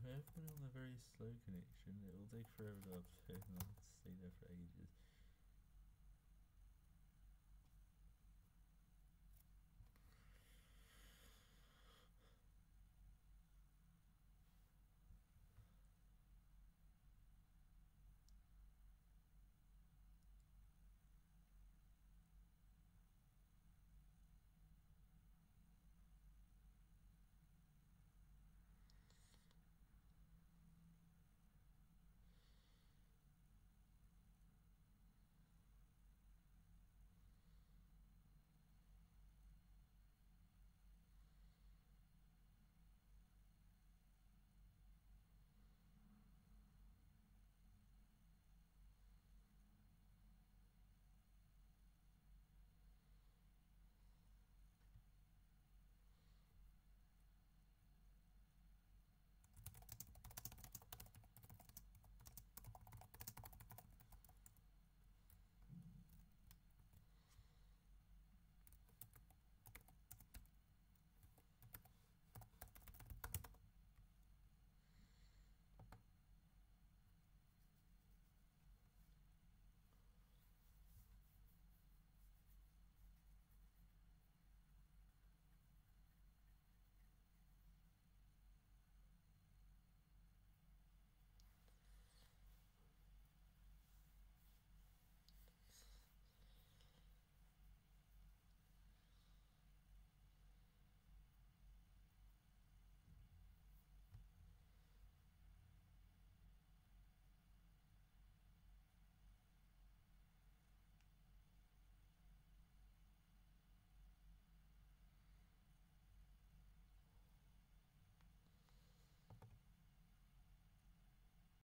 If I have been on a very slow connection, it will take forever to upload and I'll stay there for ages.